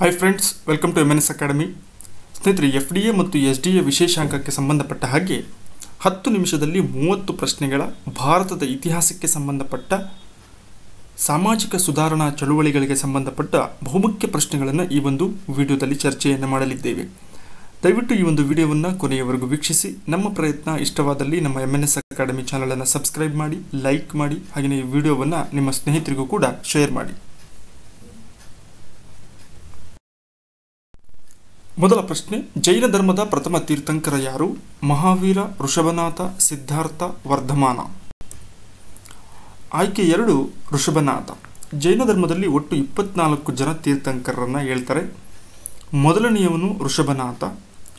Hi friends welcome to M N S academy ಸ್ನೇಹಿತರೆ F D A ಮತ್ತು S D A ವಿಶೇಷಾಂಕಕ್ಕೆ ಸಂಬಂಧಪಟ್ಟ ಹಾಗೆ ಹತ್ತು ನಿಮಿಷದಲ್ಲಿ ಮೂವತ್ತು ಪ್ರಶ್ನೆಗಳ ಭಾರತದ ಇತಿಹಾಸಕ್ಕೆ ಸಂಬಂಧಪಟ್ಟ, ಸಾಮಾಜಿಕ ಸುಧಾರಣಾ ಚಳುವಳಿಗಳಿಗೆ ಸಂಬಂಧಪಟ್ಟ ಬಹುಮುಖ್ಯ ಪ್ರಶ್ನೆಗಳನ್ನು ಈ ಒಂದು ವಿಡಿಯೋದಲ್ಲಿ ಚರ್ಚೆಯನ್ನು ಮಾಡಲಿದ್ದೇವೆ. ದಯವಿಟ್ಟು ಈ ಒಂದು ವಿಡಿಯೋವನ್ನು ಕೊನೆಯವರೆಗೂ ವೀಕ್ಷಿಸಿ. ನಮ್ಮ ಪ್ರಯತ್ನ ಇಷ್ಟವಾದಲ್ಲಿ ನಮ್ಮ ಎಂ ಎನ್ ಎಸ್ ಅಕಾಡೆಮಿ ಚಾನಲನ್ನು ಸಬ್ಸ್ಕ್ರೈಬ್ ಮಾಡಿ ಲೈಕ್ ಮಾಡಿ ಹಾಗೆಯೇ ಈ ವಿಡಿಯೋವನ್ನು ನಿಮ್ಮ ಸ್ನೇಹಿತರಿಗೂ ಕೂಡ ಶೇರ್ ಮಾಡಿ. ಮೊದಲ ಪ್ರಶ್ನೆ, ಜೈನ ಧರ್ಮದ ಪ್ರಥಮ ತೀರ್ಥಂಕರ ಯಾರು? ಮಹಾವೀರ, ಋಷಭನಾಥ, ಸಿದ್ಧಾರ್ಥ, ವರ್ಧಮಾನ. ಆಯ್ಕೆ ಎರಡು, ಋಷಭನಾಥ. ಜೈನ ಧರ್ಮದಲ್ಲಿ ಒಟ್ಟು ಇಪ್ಪತ್ನಾಲ್ಕು ಜನ ತೀರ್ಥಂಕರರನ್ನ ಹೇಳ್ತಾರೆ. ಮೊದಲನೆಯವನು ಋಷಭನಾಥ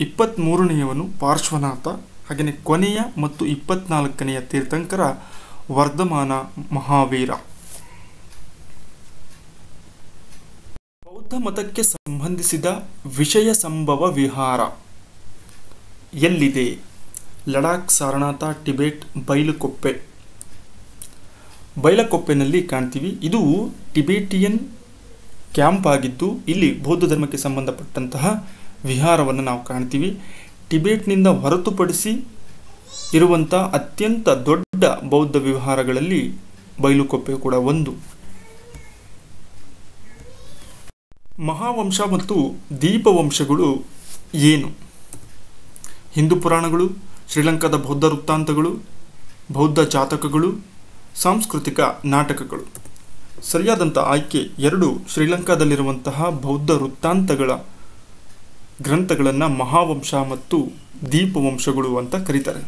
ಇಪ್ಪತ್ತ್ಮೂರನೆಯವನು ಪಾರ್ಶ್ವನಾಥ ಹಾಗೆಯೇ ಕೊನೆಯ ಮತ್ತು ಇಪ್ಪತ್ನಾಲ್ಕನೆಯ ತೀರ್ಥಂಕರ ವರ್ಧಮಾನ ಮಹಾವೀರ. ಬೌದ್ಧ ಮತಕ್ಕೆ ಸಂಬಂಧಿಸಿದ ವಿಷಯ ಸಂಭವ ವಿಹಾರ. ಎಲ್ಲಿದೆ? ಲಡಾಖ್, ಸಾರನಾಥ, ಟಿಬೆಟ್, ಬೈಲುಕೊಪ್ಪೆ. ಬೈಲಕೊಪ್ಪೆನಲ್ಲಿ ಕಾಣ್ತೀವಿ, ಇದು ಟಿಬೆಟಿಯನ್ ಕ್ಯಾಂಪ್ ಆಗಿದ್ದು, ಇಲ್ಲಿ ಬೌದ್ಧ ಧರ್ಮಕ್ಕೆ ಸಂಬಂಧಪಟ್ಟಂತಹ ವಿಹಾರವನ್ನು ನಾವು ಕಾಣ್ತೀವಿ. ಟಿಬೆಟ್ನಿಂದ ಹೊರತುಪಡಿಸಿ ಇರುವಂಥ ಅತ್ಯಂತ ದೊಡ್ಡ ಬೌದ್ಧ ವಿಹಾರಗಳಲ್ಲಿ ಬೈಲುಕೊಪ್ಪೆ ಕೂಡ ಒಂದು. ಮಹಾವಂಶ ಮತ್ತು ದೀಪವಂಶಗಳು ಏನು? ಹಿಂದೂ ಪುರಾಣಗಳು, ಶ್ರೀಲಂಕಾದ ಬೌದ್ಧ ವೃತ್ತಾಂತಗಳು, ಬೌದ್ಧ ಜಾತಕಗಳು, ಸಾಂಸ್ಕೃತಿಕ ನಾಟಕಗಳು. ಸರಿಯಾದಂಥ ಆಯ್ಕೆ ಎರಡು ಶ್ರೀಲಂಕಾದಲ್ಲಿರುವಂತಹ ಬೌದ್ಧ ವೃತ್ತಾಂತಗಳ ಗ್ರಂಥಗಳನ್ನು ಮಹಾವಂಶ ಮತ್ತು ದೀಪವಂಶಗಳು ಅಂತ ಕರೀತಾರೆ.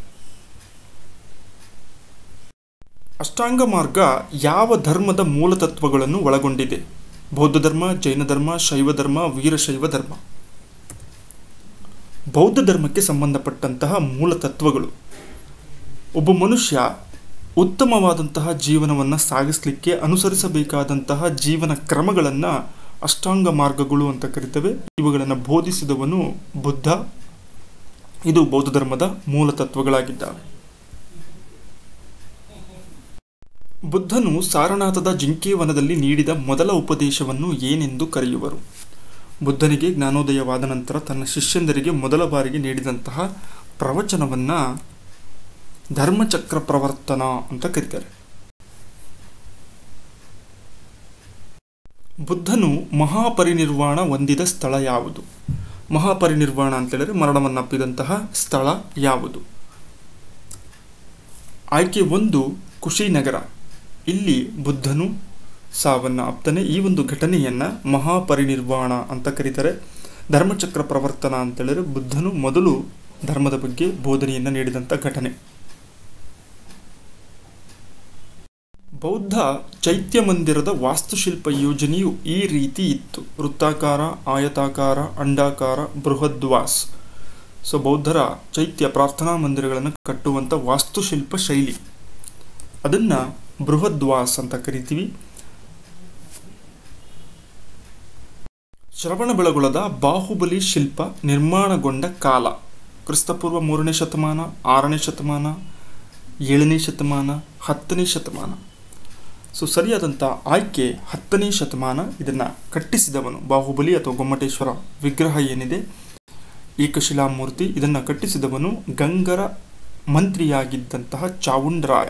ಅಷ್ಟಾಂಗ ಮಾರ್ಗ ಯಾವ ಧರ್ಮದ ಮೂಲತತ್ವಗಳನ್ನು ಒಳಗೊಂಡಿದೆ? ಬೌದ್ಧ ಧರ್ಮ ಜೈನ ಧರ್ಮ ಶೈವ ಧರ್ಮ ವೀರಶೈವ ಧರ್ಮ ಬೌದ್ಧ ಧರ್ಮಕ್ಕೆ ಸಂಬಂಧಪಟ್ಟಂತಹ ಮೂಲ ತತ್ವಗಳು. ಒಬ್ಬ ಮನುಷ್ಯ ಉತ್ತಮವಾದಂತಹ ಜೀವನವನ್ನು ಸಾಗಿಸಲಿಕ್ಕೆ ಅನುಸರಿಸಬೇಕಾದಂತಹ ಜೀವನ ಕ್ರಮಗಳನ್ನು ಅಷ್ಟಾಂಗ ಮಾರ್ಗಗಳು ಅಂತ ಕರಿತೇವೆ. ಇವುಗಳನ್ನು ಬೋಧಿಸಿದವನು ಬುದ್ಧ. ಇದು ಬೌದ್ಧ ಧರ್ಮದ ಮೂಲ ತತ್ವಗಳಾಗಿದ್ದಾವೆ. ಬುದ್ಧನು ಸಾರನಾಥದ ಜಿಂಕೆವನದಲ್ಲಿ ನೀಡಿದ ಮೊದಲ ಉಪದೇಶವನ್ನು ಏನೆಂದು ಕರೆಯುವರು. ಬುದ್ಧನಿಗೆ ಜ್ಞಾನೋದಯವಾದ ನಂತರ ತನ್ನ ಶಿಷ್ಯಂದರಿಗೆ ಮೊದಲ ಬಾರಿಗೆ ನೀಡಿದಂತಹ ಪ್ರವಚನವನ್ನು ಧರ್ಮಚಕ್ರ ಪ್ರವರ್ತನ ಅಂತ ಕರೀತಾರೆ. ಬುದ್ಧನು ಮಹಾಪರಿನಿರ್ವಾಣ ಹೊಂದಿದ ಸ್ಥಳ ಯಾವುದು? ಮಹಾಪರಿನಿರ್ವಾಣ ಅಂತ ಹೇಳಿದ್ರೆ ಮರಣವನ್ನಪ್ಪಿದಂತಹ ಸ್ಥಳ ಯಾವುದು? ಆಯ್ಕೆ ಒಂದು ಕುಶಿನಗರ. ಇಲ್ಲಿ ಬುದ್ಧನು ಸಾವನ್ನ ಅಪ್ತಾನೆ ಈ ಒಂದು ಘಟನೆಯನ್ನ ಮಹಾಪರಿನಿರ್ವಾಣ ಅಂತ ಕರೀತಾರೆ. ಧರ್ಮಚಕ್ರ ಪ್ರವರ್ತನ ಅಂತ ಹೇಳಿದ್ರೆ ಬುದ್ಧನು ಮೊದಲು ಧರ್ಮದ ಬಗ್ಗೆ ಬೋಧನೆಯನ್ನು ನೀಡಿದಂಥ ಘಟನೆ. ಬೌದ್ಧ ಚೈತ್ಯ ಮಂದಿರದ ವಾಸ್ತುಶಿಲ್ಪ ಯೋಜನೆಯು ಈ ರೀತಿ ಇತ್ತು. ವೃತ್ತಾಕಾರ, ಆಯತಾಕಾರ, ಅಂಡಾಕಾರ, ಬೃಹದ್ವಾಸ್. ಸೊ ಬೌದ್ಧರ ಚೈತ್ಯ ಪ್ರಾರ್ಥನಾ ಮಂದಿರಗಳನ್ನು ಕಟ್ಟುವಂಥ ವಾಸ್ತುಶಿಲ್ಪ ಶೈಲಿ. ಅದನ್ನು ಬೃಹದ್ವಾಸ್ ಅಂತ ಕರಿತೀವಿ. ಶ್ರವಣಬೆಳಗೊಳದ ಬಾಹುಬಲಿ ಶಿಲ್ಪ ನಿರ್ಮಾಣಗೊಂಡ ಕಾಲ. ಕ್ರಿಸ್ತಪೂರ್ವ ಮೂರನೇ ಶತಮಾನ, ಆರನೇ ಶತಮಾನ, ಏಳನೇ ಶತಮಾನ, ಹತ್ತನೇ ಶತಮಾನ. ಸೊ ಸರಿಯಾದಂಥ ಆಯ್ಕೆ ಹತ್ತನೇ ಶತಮಾನ ಇದನ್ನು ಕಟ್ಟಿಸಿದವನು ಬಾಹುಬಲಿ ಅಥವಾ ಗೊಮ್ಮಟೇಶ್ವರ ವಿಗ್ರಹ ಏನಿದೆ. ಏಕಶಿಲಾಮೂರ್ತಿ ಇದನ್ನು ಕಟ್ಟಿಸಿದವನು ಗಂಗರ ಮಂತ್ರಿಯಾಗಿದ್ದಂತಹ ಚಾವುಂಡರಾಯ.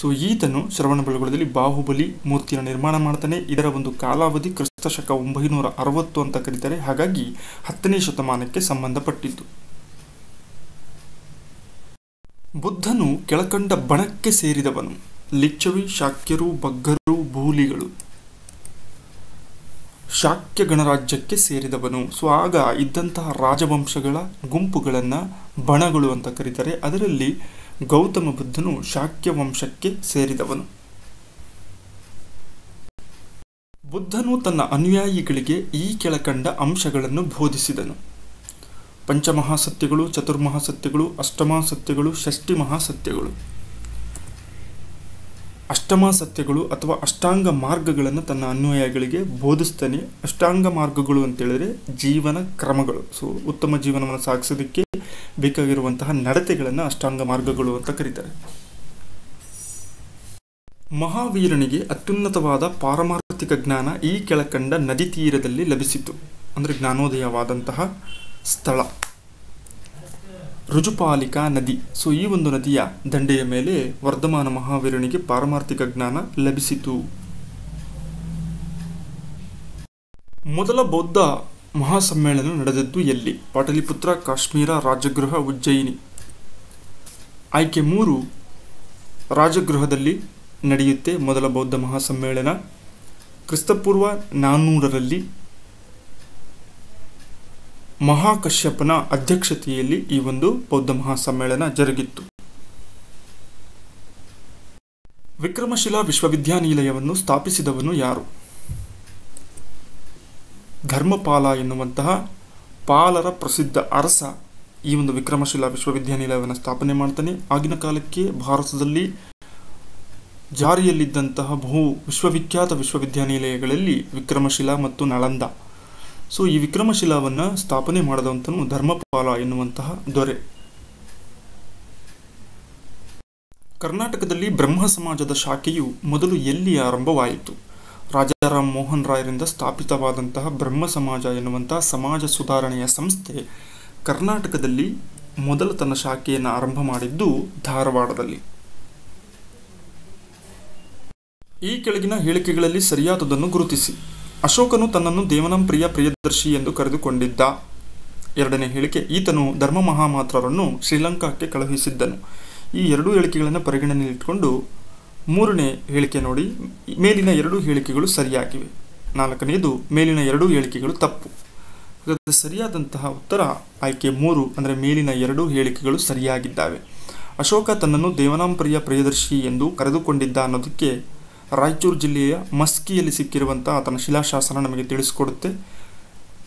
ಸೊ ಈತನು ಶ್ರವಣಬೆಳಗೊಳದಲ್ಲಿ ಬಾಹುಬಲಿ ಮೂರ್ತಿಯನ್ನು ನಿರ್ಮಾಣ ಮಾಡ್ತಾನೆ. ಇದರ ಒಂದು ಕಾಲಾವಧಿ ಕ್ರಿಸ್ತ ಶಕ ಒಂಬೈನೂರ ಅರವತ್ತು ಅಂತ ಕರೀತಾರೆ. ಹಾಗಾಗಿ ಹತ್ತನೇ ಶತಮಾನಕ್ಕೆ ಸಂಬಂಧಪಟ್ಟಿದ್ದು. ಬುದ್ಧನು ಕೆಳಕಂಡ ಬಣಕ್ಕೆ ಸೇರಿದವನು. ಲಿಚ್ಚವಿ, ಶಾಕ್ಯರು, ಬಗ್ಗರು, ಭೂಲಿಗಳು. ಶಾಕ್ಯ ಗಣರಾಜ್ಯಕ್ಕೆ ಸೇರಿದವನು. ಸೊ ಆಗ ಇದ್ದಂತಹ ರಾಜವಂಶಗಳ ಗುಂಪುಗಳನ್ನು ಬಣಗಳು ಅಂತ ಕರೀತಾರೆ. ಅದರಲ್ಲಿ ಗೌತಮ ಬುದ್ಧನು ಶಾಕ್ಯ ವಂಶಕ್ಕೆ ಸೇರಿದವನು. ಬುದ್ಧನು ತನ್ನ ಅನುಯಾಯಿಗಳಿಗೆ ಈ ಕೆಳಕಂಡ ಅಂಶಗಳನ್ನು ಬೋಧಿಸಿದನು. ಪಂಚಮಹಾಸತ್ಯಗಳು, ಚತುರ್ಮಹಾಸತ್ಯಗಳು, ಅಷ್ಟಮಾಸತ್ಯಗಳು ಷಷ್ಠಿ ಮಹಾಸತ್ಯಗಳು ಅಷ್ಟಮಾಸತ್ಯಗಳು ಅಥವಾ ಅಷ್ಟಾಂಗ ಮಾರ್ಗಗಳನ್ನು ತನ್ನ ಅನ್ವಯಗಳಿಗೆ ಬೋಧಿಸ್ತಾನೆ. ಅಷ್ಟಾಂಗ ಮಾರ್ಗಗಳು ಅಂತೇಳಿದ್ರೆ ಜೀವನ ಕ್ರಮಗಳು. ಸೊ ಉತ್ತಮ ಜೀವನವನ್ನು ಸಾಗಿಸೋದಕ್ಕೆ ಬೇಕಾಗಿರುವಂತಹ ನಡತೆಗಳನ್ನು ಅಷ್ಟಾಂಗ ಮಾರ್ಗಗಳು ಅಂತ ಕರೀತಾರೆ. ಮಹಾವೀರನಿಗೆ ಅತ್ಯುನ್ನತವಾದ ಪಾರಮಾರ್ಥಿಕ ಜ್ಞಾನ ಈ ಕೆಳಕಂಡ ನದಿ ತೀರದಲ್ಲಿ ಲಭಿಸಿತು ಅಂದರೆ ಜ್ಞಾನೋದಯವಾದಂತಹ ಸ್ಥಳ. ರುಜುಪಾಲಿಕಾ ನದಿ. ಸೊ ಈ ಒಂದು ನದಿಯ ದಂಡೆಯ ಮೇಲೆ ವರ್ಧಮಾನ ಮಹಾವೀರನಿಗೆ ಪಾರಮಾರ್ಥಿಕ ಜ್ಞಾನ ಲಭಿಸಿತು. ಮೊದಲ ಬೌದ್ಧ ಮಹಾಸಮ್ಮೇಳನ ನಡೆದದ್ದು ಎಲ್ಲಿ? ಪಾಟಲಿಪುತ್ರ, ಕಾಶ್ಮೀರ ರಾಜಗೃಹ ಉಜ್ಜಯಿನಿ. ಆಯ್ಕೆ ಮೂರು, ರಾಜಗೃಹದಲ್ಲಿ ನಡೆಯುತ್ತೆ ಮೊದಲ ಬೌದ್ಧ ಮಹಾಸಮ್ಮೇಳನ. ಕ್ರಿಸ್ತಪೂರ್ವ ನಾನ್ನೂರರಲ್ಲಿ ಮಹಾಕಶ್ಯಪನ ಅಧ್ಯಕ್ಷತೆಯಲ್ಲಿ ಈ ಒಂದು ಬೌದ್ಧ ಮಹಾಸಮ್ಮೇಳನ ಜರುಗಿತ್ತು. ವಿಕ್ರಮಶಿಲಾ ವಿಶ್ವವಿದ್ಯಾನಿಲಯವನ್ನು ಸ್ಥಾಪಿಸಿದವನು ಯಾರು? ಧರ್ಮಪಾಲ ಎನ್ನುವಂತಹ ಪಾಲರ ಪ್ರಸಿದ್ಧ ಅರಸ ಈ ಒಂದು ವಿಕ್ರಮಶಿಲಾ ವಿಶ್ವವಿದ್ಯಾನಿಲಯವನ್ನು ಸ್ಥಾಪನೆ ಮಾಡ್ತಾನೆ. ಆಗಿನ ಕಾಲಕ್ಕೆ ಭಾರತದಲ್ಲಿ ಜಾರಿಯಲ್ಲಿದ್ದಂತಹ ಬಹು ವಿಶ್ವವಿಖ್ಯಾತ ವಿಶ್ವವಿದ್ಯಾನಿಲಯಗಳಲ್ಲಿ ವಿಕ್ರಮಶಿಲಾ ಮತ್ತು ನಳಂದ. ಸೊ ಈ ವಿಕ್ರಮಶಿಲಾವನ್ನು ಸ್ಥಾಪನೆ ಮಾಡಿದಂಥನು ಧರ್ಮಪಾಲ ಎನ್ನುವಂತಹ ದೊರೆ. ಕರ್ನಾಟಕದಲ್ಲಿ ಬ್ರಹ್ಮ ಸಮಾಜದ ಶಾಖೆಯು ಮೊದಲು ಎಲ್ಲಿ ಆರಂಭವಾಯಿತು? ರಾಜಾರಾಮ್ ಮೋಹನ್ ರಾಯರಿಂದ ಸ್ಥಾಪಿತವಾದಂತಹ ಬ್ರಹ್ಮ ಸಮಾಜ ಎನ್ನುವಂತಹ ಸಮಾಜ ಸುಧಾರಣೆಯ ಸಂಸ್ಥೆ ಕರ್ನಾಟಕದಲ್ಲಿ ಮೊದಲ ತನ್ನ ಶಾಖೆಯನ್ನು ಆರಂಭ ಮಾಡಿದ್ದು ಧಾರವಾಡದಲ್ಲಿ. ಈ ಕೆಳಗಿನ ಹೇಳಿಕೆಗಳಲ್ಲಿ ಸರಿಯಾದದನ್ನು ಗುರುತಿಸಿ. ಅಶೋಕನು ತನ್ನನ್ನು ದೇವನಂಪ್ರಿಯ ಪ್ರಿಯದರ್ಶಿ ಎಂದು ಕರೆದುಕೊಂಡಿದ್ದ. ಎರಡನೇ ಹೇಳಿಕೆ, ಈತನು ಧರ್ಮ ಮಹಾಮಾತ್ರರನ್ನು ಶ್ರೀಲಂಕಾಕ್ಕೆ ಕಳುಹಿಸಿದ್ದನು. ಈ ಎರಡೂ ಹೇಳಿಕೆಗಳನ್ನು ಪರಿಗಣನೆಯಲ್ಲಿಟ್ಟುಕೊಂಡು ಮೂರನೇ ಹೇಳಿಕೆ ನೋಡಿ. ಮೇಲಿನ ಎರಡು ಹೇಳಿಕೆಗಳು ಸರಿಯಾಗಿವೆ. ನಾಲ್ಕನೆಯದು, ಮೇಲಿನ ಎರಡು ಹೇಳಿಕೆಗಳು ತಪ್ಪು. ಸರಿಯಾದಂತಹ ಉತ್ತರ ಆಯ್ಕೆ ಮೂರು, ಅಂದರೆ ಮೇಲಿನ ಎರಡು ಹೇಳಿಕೆಗಳು ಸರಿಯಾಗಿದ್ದಾವೆ. ಅಶೋಕ ತನ್ನನ್ನು ದೇವನಾಂಪ್ರಿಯ ಪ್ರಿಯದರ್ಶಿ ಎಂದು ಕರೆದುಕೊಂಡಿದ್ದ ಅನ್ನೋದಕ್ಕೆ ರಾಯಚೂರು ಜಿಲ್ಲೆಯ ಮಸ್ಕಿಯಲ್ಲಿ ಸಿಕ್ಕಿರುವಂಥ ಆತನ ಶಿಲಾಶಾಸನ ನಮಗೆ ತಿಳಿಸಿಕೊಡುತ್ತೆ.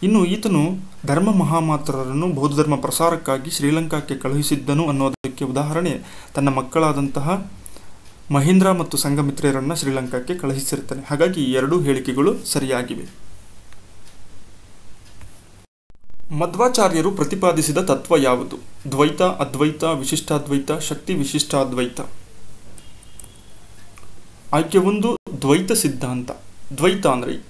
ಇನ್ನು ಈತನು ಧರ್ಮ ಮಹಾಮಾತ್ರರನ್ನು ಬೌದ್ಧ ಧರ್ಮ ಪ್ರಸಾರಕ್ಕಾಗಿ ಶ್ರೀಲಂಕಾಕ್ಕೆ ಕಳುಹಿಸಿದ್ದನು ಅನ್ನೋದಕ್ಕೆ ಉದಾಹರಣೆ, ತನ್ನ ಮಕ್ಕಳಾದಂತಹ ಮಹೀಂದ್ರ ಮತ್ತು ಸಂಘಮಿತ್ರೆಯರನ್ನು ಶ್ರೀಲಂಕಾಕ್ಕೆ ಕಳುಹಿಸಿರ್ತಾನೆ ಹಾಗಾಗಿ ಈ ಎರಡೂ ಹೇಳಿಕೆಗಳು ಸರಿಯಾಗಿವೆ. ಮಧ್ವಾಚಾರ್ಯರು ಪ್ರತಿಪಾದಿಸಿದ ತತ್ವ ಯಾವುದು? ದ್ವೈತ, ಅದ್ವೈತ, ವಿಶಿಷ್ಟಾದ್ವೈತ, ಶಕ್ತಿ ವಿಶಿಷ್ಟಾದ್ವೈತ ಆಯ್ಕೆ ಒಂದು, ದ್ವೈತ ಸಿದ್ಧಾಂತ. ದ್ವೈತ ಅಂದರೆ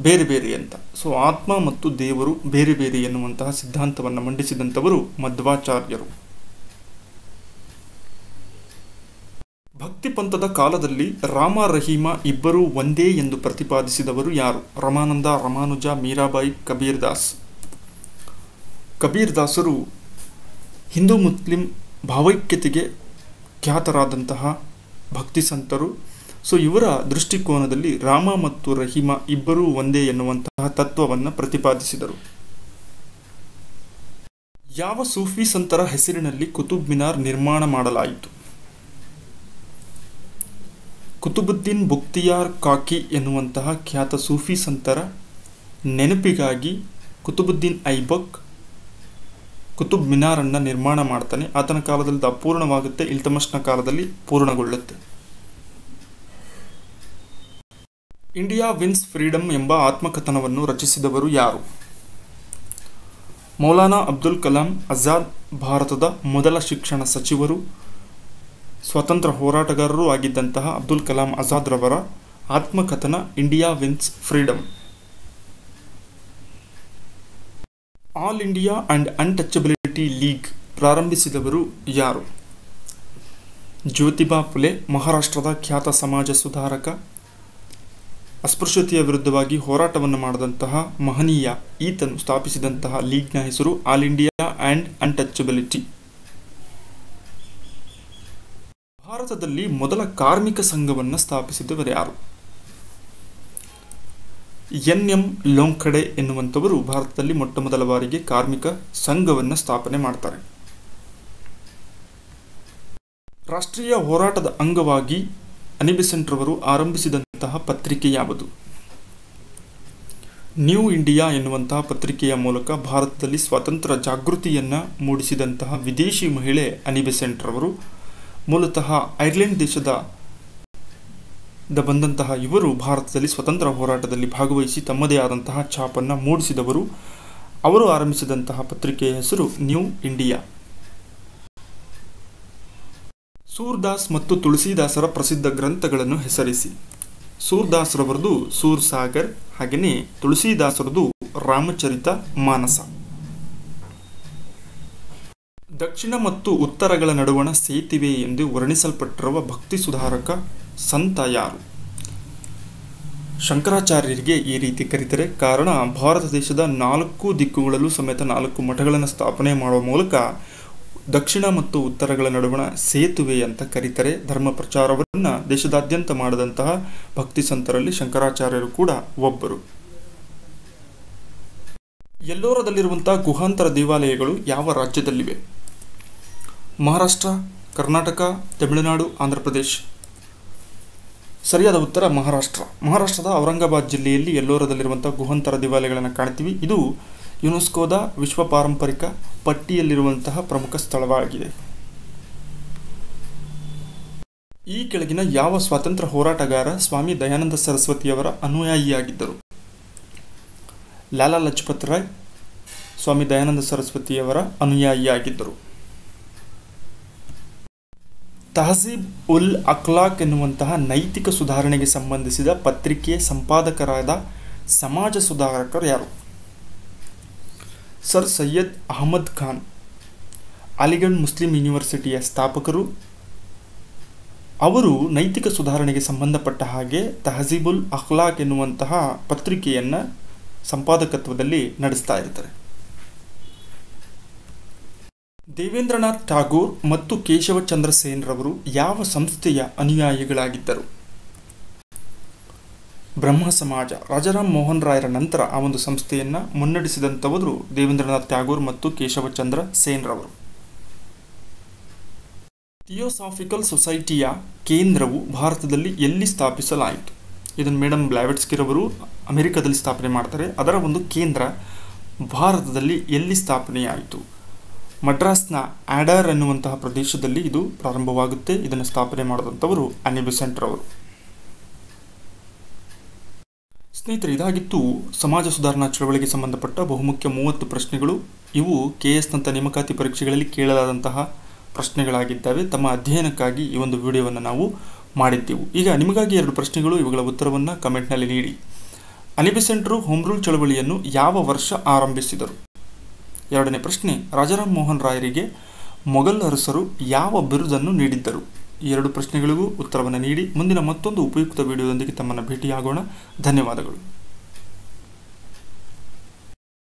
ಬೇರೆ ಬೇರೆ ಅಂತ. ಸೊ ಆತ್ಮ ಮತ್ತು ದೇವರು ಬೇರೆ ಬೇರೆ ಎನ್ನುವಂತಹ ಸಿದ್ಧಾಂತವನ್ನು ಮಂಡಿಸಿದಂಥವರು ಮಧ್ವಾಚಾರ್ಯರು. ಭಕ್ತಿ ಪಂಥದ ಕಾಲದಲ್ಲಿ ರಾಮ, ರಹೀಮ ಇಬ್ಬರೂ ಒಂದೇ ಎಂದು ಪ್ರತಿಪಾದಿಸಿದವರು ಯಾರು? ರಮಾನಂದ, ರಮಾನುಜ, ಮೀರಾಬಾಯಿ, ಕಬೀರ್ ದಾಸ್. ಕಬೀರ್ ದಾಸರು ಹಿಂದೂ ಮುಸ್ಲಿಂ ಭಾವೈಕ್ಯತೆಗೆ ಖ್ಯಾತರಾದಂತಹ ಭಕ್ತಿ ಸಂತರು. ಸೊ, ಇವರ ದೃಷ್ಟಿಕೋನದಲ್ಲಿ ರಾಮ ಮತ್ತು ರಹೀಮ ಇಬ್ಬರೂ ಒಂದೇ ಎನ್ನುವಂತಹ ತತ್ವವನ್ನು ಪ್ರತಿಪಾದಿಸಿದರು. ಯಾವ ಸೂಫಿ ಸಂತರ ಹೆಸರಿನಲ್ಲಿ ಕುತುಬ್ ಮಿನಾರ್ ನಿರ್ಮಾಣ ಮಾಡಲಾಯಿತು? ಕುತುಬುದ್ದೀನ್ ಬುಕ್ತಿಯಾರ್ ಕಾಕಿ ಎನ್ನುವಂತಹ ಖ್ಯಾತ ಸೂಫಿ ಸಂತರ ನೆನಪಿಗಾಗಿ ಕುತುಬುದ್ದೀನ್ ಐಬಕ್ ಕುತುಬ್ ಮಿನಾರನ್ನು ನಿರ್ಮಾಣ ಮಾಡ್ತಾನೆ. ಆತನ ಕಾಲದಲ್ಲಿ ಅಪೂರ್ಣವಾಗುತ್ತೆ ಇಲ್ತಮಸ್ನ ಕಾಲದಲ್ಲಿ ಪೂರ್ಣಗೊಳ್ಳುತ್ತೆ. ಇಂಡಿಯಾ ವಿನ್ಸ್ ಫ್ರೀಡಮ್ ಎಂಬ ಆತ್ಮಕಥನವನ್ನು ರಚಿಸಿದವರು ಯಾರು? ಮೌಲಾನಾ ಅಬ್ದುಲ್ ಕಲಾಂ ಅಜಾದ್ ಭಾರತದ ಮೊದಲ ಶಿಕ್ಷಣ ಸಚಿವರು ಸ್ವತಂತ್ರ ಹೋರಾಟಗಾರರೂ ಆಗಿದ್ದಂತಹ ಅಬ್ದುಲ್ ಕಲಾಂ ಆಜಾದ್ ರವರ ಆತ್ಮಕಥನ India wins freedom all India and untouchability league ಪ್ರಾರಂಭಿಸಿದವರು ಯಾರು? ಜ್ಯೋತಿಬಾ ಫುಲೆ, ಮಹಾರಾಷ್ಟ್ರದ ಖ್ಯಾತ ಸಮಾಜ ಸುಧಾರಕ. ಅಸ್ಪೃಶ್ಯತೆಯ ವಿರುದ್ಧವಾಗಿ ಹೋರಾಟವನ್ನು ಮಾಡಿದಂತಹ ಮಹನೀಯ ಈತನು ಸ್ಥಾಪಿಸಿದಂತಹ ಲೀಗ್ನ ಹೆಸರು ಆಲ್ ಇಂಡಿಯಾ ಆ್ಯಂಡ್ ಅನ್ಟಚಬಿಲಿಟಿ. ಭಾರತದಲ್ಲಿ ಮೊದಲ ಕಾರ್ಮಿಕ ಸಂಘವನ್ನು ಸ್ಥಾಪಿಸಿದವರು ಯಾರು? ಎನ್ ಎಂ ಲೋಂಖಡೆ ಎನ್ನುವಂಥವರು ಭಾರತದಲ್ಲಿ ಮೊಟ್ಟ ಮೊದಲ ಬಾರಿಗೆ ಕಾರ್ಮಿಕ ಸಂಘವನ್ನು ಸ್ಥಾಪನೆ ಮಾಡ್ತಾರೆ. ರಾಷ್ಟ್ರೀಯ ಹೋರಾಟದ ಅಂಗವಾಗಿ ಅನಿಬೆಸೆಂಟ್ರವರು ಆರಂಭಿಸಿದಂತಹ ಪತ್ರಿಕೆ ಯಾವುದು? ನ್ಯೂ ಇಂಡಿಯಾ ಎನ್ನುವಂತಹ ಪತ್ರಿಕೆಯ ಮೂಲಕ ಭಾರತದಲ್ಲಿ ಸ್ವಾತಂತ್ರ್ಯ ಜಾಗೃತಿಯನ್ನು ಮೂಡಿಸಿದಂತಹ ವಿದೇಶಿ ಮಹಿಳೆ ಅನಿಬೆಸೆಂಟ್ರವರು ಮೂಲತಃ ಐರ್ಲೆಂಡ್ ದೇಶದ ದ ಬಂದಂತಹ ಇವರು ಭಾರತದಲ್ಲಿ ಸ್ವತಂತ್ರ ಹೋರಾಟದಲ್ಲಿ ಭಾಗವಹಿಸಿ ತಮ್ಮದೇ ಆದಂತಹ ಛಾಪನ್ನು ಮೂಡಿಸಿದವರು. ಅವರು ಆರಂಭಿಸಿದಂತಹ ಪತ್ರಿಕೆಯ ಹೆಸರು ನ್ಯೂ ಇಂಡಿಯಾ. ಸೂರ್ದಾಸ್ ಮತ್ತು ತುಳಸಿದಾಸರ ಪ್ರಸಿದ್ಧ ಗ್ರಂಥಗಳನ್ನು ಹೆಸರಿಸಿ. ಸೂರ್ದಾಸರವರದು ಸೂರ್ ಸಾಗರ್ ಹಾಗೆಯೇ ತುಳಸಿದಾಸರದು ರಾಮಚರಿತ ಮಾನಸ. ದಕ್ಷಿಣ ಮತ್ತು ಉತ್ತರಗಳ ನಡುವಣ ಸೇತುವೆ ಎಂದು ವರ್ಣಿಸಲ್ಪಟ್ಟಿರುವ ಭಕ್ತಿ ಸುಧಾರಕ ಸಂತ ಯಾರು? ಶಂಕರಾಚಾರ್ಯರಿಗೆ ಈ ರೀತಿ ಕರೀತಾರೆ, ಕಾರಣ ಭಾರತ ದೇಶದ ನಾಲ್ಕು ದಿಕ್ಕುಗಳಲ್ಲೂ ಸಮೇತ ನಾಲ್ಕು ಮಠಗಳನ್ನು ಸ್ಥಾಪನೆ ಮಾಡುವ ಮೂಲಕ ದಕ್ಷಿಣ ಮತ್ತು ಉತ್ತರಗಳ ನಡುವಣ ಸೇತುವೆ ಅಂತ ಕರೀತಾರೆ. ಧರ್ಮ ಪ್ರಚಾರವನ್ನು ದೇಶದಾದ್ಯಂತ ಮಾಡಿದಂತಹ ಭಕ್ತಿ ಸಂತರಲ್ಲಿ ಶಂಕರಾಚಾರ್ಯರು ಕೂಡ ಒಬ್ಬರು. ಎಲ್ಲೋರದಲ್ಲಿರುವಂತಹ ಗುಹಾಂತರ ದೇವಾಲಯಗಳು ಯಾವ ರಾಜ್ಯದಲ್ಲಿವೆ? ಮಹಾರಾಷ್ಟ್ರ, ಕರ್ನಾಟಕ, ತಮಿಳುನಾಡು, ಆಂಧ್ರ ಪ್ರದೇಶ್. ಸರಿಯಾದ ಉತ್ತರ ಮಹಾರಾಷ್ಟ್ರ. ಮಹಾರಾಷ್ಟ್ರದ ಔರಂಗಾಬಾದ್ ಜಿಲ್ಲೆಯಲ್ಲಿ ಎಲ್ಲೋರದಲ್ಲಿರುವಂಥ ಗುಹಂತರ ದೇವಾಲಯಗಳನ್ನು ಕಾಣ್ತೀವಿ. ಇದು ಯುನೆಸ್ಕೋದ ವಿಶ್ವ ಪಾರಂಪರಿಕ ಪಟ್ಟಿಯಲ್ಲಿರುವಂತಹ ಪ್ರಮುಖ ಸ್ಥಳವಾಗಿದೆ. ಈ ಕೆಳಗಿನ ಯಾವ ಸ್ವಾತಂತ್ರ್ಯ ಹೋರಾಟಗಾರ ಸ್ವಾಮಿ ದಯಾನಂದ ಸರಸ್ವತಿಯವರ ಅನುಯಾಯಿಯಾಗಿದ್ದರು? ಲಾಲಾ ಲಜಪತ್ ರಾಯ್ ಸ್ವಾಮಿ ದಯಾನಂದ ಸರಸ್ವತಿಯವರ ಅನುಯಾಯಿಯಾಗಿದ್ದರು. ತಹಸೀಬ್ ಉಲ್ ಅಕ್ಲಾಕ್ ಎನ್ನುವಂತಹ ನೈತಿಕ ಸುಧಾರಣೆಗೆ ಸಂಬಂಧಿಸಿದ ಪತ್ರಿಕೆಯ ಸಂಪಾದಕರಾದ ಸಮಾಜ ಸುಧಾರಕರು ಯಾರು? ಸರ್ ಸೈಯದ್ ಅಹಮದ್ ಖಾನ್, ಅಲಿಗಢ್ ಮುಸ್ಲಿಂ ಯೂನಿವರ್ಸಿಟಿಯ ಸ್ಥಾಪಕರು. ಅವರು ನೈತಿಕ ಸುಧಾರಣೆಗೆ ಸಂಬಂಧಪಟ್ಟ ಹಾಗೆ ತಹಜೀಬುಲ್ ಅಖ್ಲಾಕ್ ಎನ್ನುವಂತಹ ಪತ್ರಿಕೆಯನ್ನು ಸಂಪಾದಕತ್ವದಲ್ಲಿ ನಡೆಸ್ತಾ ಇರ್ತಾರೆ. ದೇವೇಂದ್ರನಾಥ್ ಠಾಗೂರ್ ಮತ್ತು ಕೇಶವಚಂದ್ರ ಸೇನ್ರವರು ಯಾವ ಸಂಸ್ಥೆಯ ಅನುಯಾಯಿಗಳಾಗಿದ್ದರು? ಬ್ರಹ್ಮ ಸಮಾಜ. ರಾಜಾರಾಮ್ ಮೋಹನ್ ರಾಯರ ನಂತರ ಆ ಒಂದು ಸಂಸ್ಥೆಯನ್ನು ಮುನ್ನಡೆಸಿದಂಥವರು ದೇವೇಂದ್ರನಾಥ್ ಟ್ಯಾಗೋರ್ ಮತ್ತು ಕೇಶವಚಂದ್ರ ಸೇನ್ರವರು ಥಿಯೋಸಾಫಿಕಲ್ ಸೊಸೈಟಿಯ ಕೇಂದ್ರವು ಭಾರತದಲ್ಲಿ ಎಲ್ಲಿ ಸ್ಥಾಪಿಸಲಾಯಿತು? ಇದನ್ನು ಮೇಡಮ್ ಬ್ಲಾವೆಟ್ಸ್ಕಿರವರು ಅಮೆರಿಕದಲ್ಲಿ ಸ್ಥಾಪನೆ ಮಾಡ್ತಾರೆ. ಅದರ ಒಂದು ಕೇಂದ್ರ ಭಾರತದಲ್ಲಿ ಎಲ್ಲಿ ಸ್ಥಾಪನೆಯಾಯಿತು? ಮಡ್ರಾಸ್ನ ಆಡರ್ ಅನ್ನುವಂತಹ ಪ್ರದೇಶದಲ್ಲಿ ಇದು ಪ್ರಾರಂಭವಾಗುತ್ತೆ. ಇದನ್ನು ಸ್ಥಾಪನೆ ಮಾಡಿದಂಥವರು ಅನಿಬಿಸೆಂಟ್ರವರು ಸ್ನೇಹಿತರೆ, ಇದಾಗಿತ್ತು ಸಮಾಜ ಸುಧಾರಣಾ ಚಳವಳಿಗೆ ಸಂಬಂಧಪಟ್ಟ ಬಹುಮುಖ್ಯ ಮೂವತ್ತು ಪ್ರಶ್ನೆಗಳು. ಇವು ಕೆ ಎಸ್ನಂಥ ನೇಮಕಾತಿ ಪರೀಕ್ಷೆಗಳಲ್ಲಿ ಕೇಳಲಾದಂತಹ ಪ್ರಶ್ನೆಗಳಾಗಿದ್ದಾವೆ. ತಮ್ಮ ಅಧ್ಯಯನಕ್ಕಾಗಿ ಈ ಒಂದು ವಿಡಿಯೋವನ್ನು ನಾವು ಮಾಡಿದ್ದೆವು. ಈಗ ನಿಮಗಾಗಿ ಎರಡು ಪ್ರಶ್ನೆಗಳು, ಇವುಗಳ ಉತ್ತರವನ್ನು ಕಮೆಂಟ್ನಲ್ಲಿ ನೀಡಿ. ಅನಿಬಿಸೆಂಟ್ರು ಹೋಮ್ ರೂಲ್ ಚಳವಳಿಯನ್ನು ಯಾವ ವರ್ಷ ಆರಂಭಿಸಿದರು? ಎರಡನೇ ಪ್ರಶ್ನೆ, ರಾಜಾರಾಮ್ ಮೋಹನ್ ರಾಯರಿಗೆ ಮೊಘಲ್ ಅರಸರು ಯಾವ ಬಿರುದನ್ನು ನೀಡಿದ್ದರು? ಈ ಎರಡು ಪ್ರಶ್ನೆಗಳಿಗೂ ಉತ್ತರವನ್ನು ನೀಡಿ, ಮುಂದಿನ ಮತ್ತೊಂದು ಉಪಯುಕ್ತ ವಿಡಿಯೋದೊಂದಿಗೆ ತಮ್ಮನ್ನು ಭೇಟಿಯಾಗೋಣ. ಧನ್ಯವಾದಗಳು.